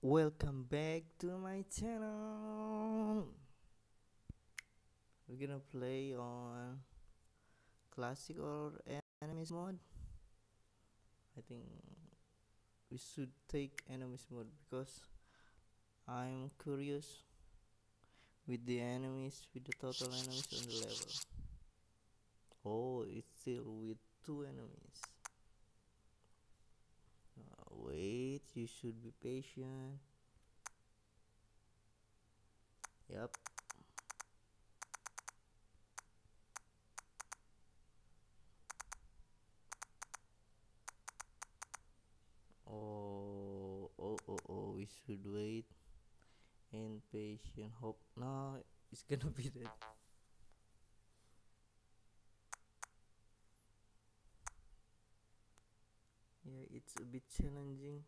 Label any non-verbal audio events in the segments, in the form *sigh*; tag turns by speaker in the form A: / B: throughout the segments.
A: Welcome back to my channel. We're gonna play on classic or enemies mode. I think we should take enemies mode because I'm curious with the enemies with the total enemies on the level. Oh, it's still with two enemies. Uh, wait, you should be patient. Yep. Oh, oh, oh, oh, we should wait and patient hope. No, it's gonna be *laughs* that. It's a bit challenging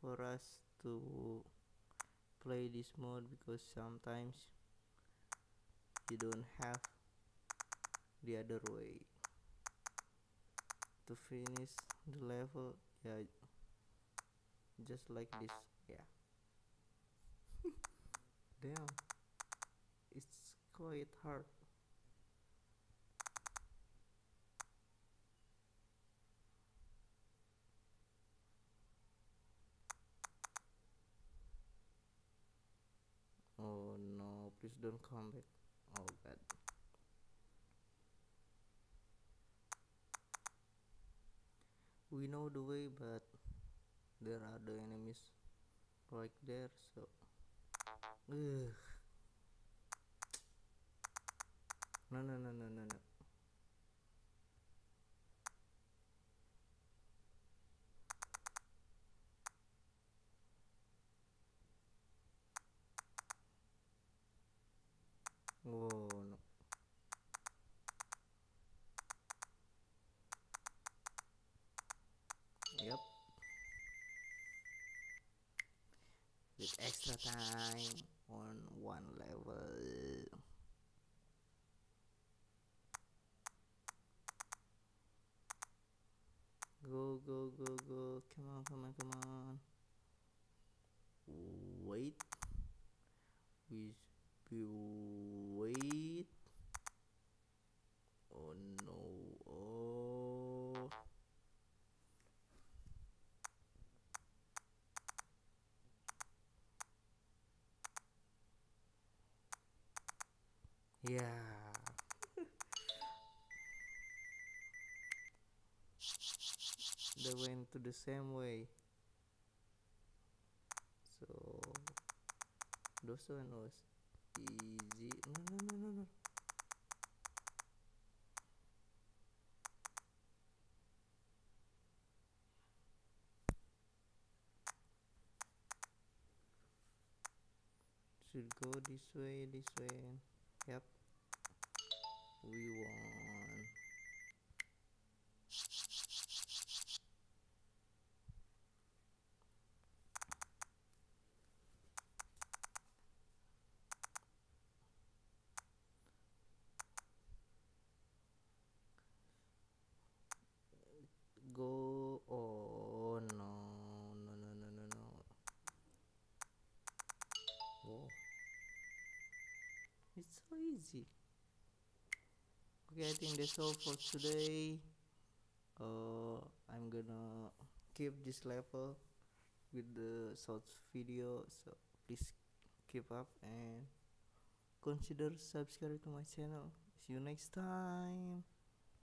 A: for us to play this mode because sometimes you don't have the other way to finish the level. Yeah just like this. Yeah. *laughs* Damn. It's quite hard Oh no, please don't come back. Oh god. We know the way, but there are the enemies right there, so. Ugh. No, no, no, no, no, no. Oh no. Yep. With extra time on one level. Go, go, go, go. Come on, come on, come on. Wait. We we wait. Oh no. Oh. Yeah. *laughs* they went to the same way. So those one was easy. No, no, no, no, no. Should go this way, this way. Yep. We won. Go. Oh no, no, no, no, no, no. Whoa. It's so easy. Okay, I think that's all for today. Uh, I'm gonna keep this level with the short video, so please keep up and consider subscribing to my channel. See you next time.